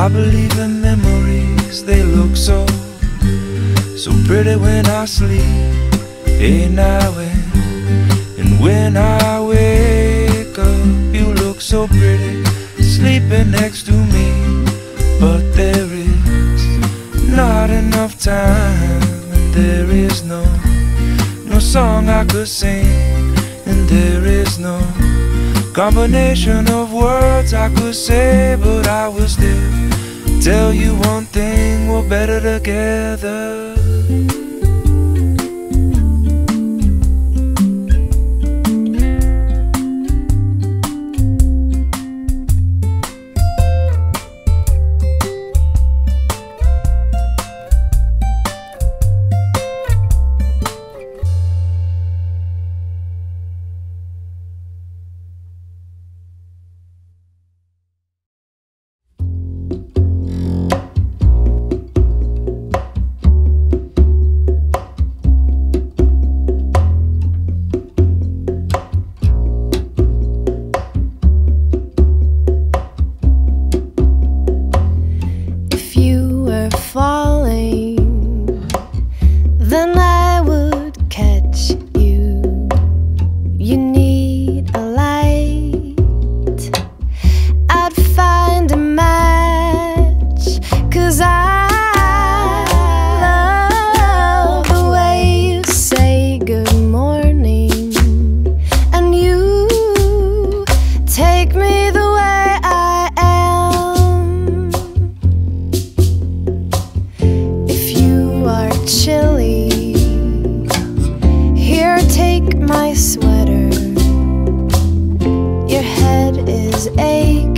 I believe in memories, they look so, so pretty when I sleep. Hey now and, and when I wake up, you look so pretty, sleeping next to me. But there is not enough time, and there is no, no song I could sing, and there is no combination of words I could say, but I will still tell you one thing: we're better together. my sweater. Your head is aching.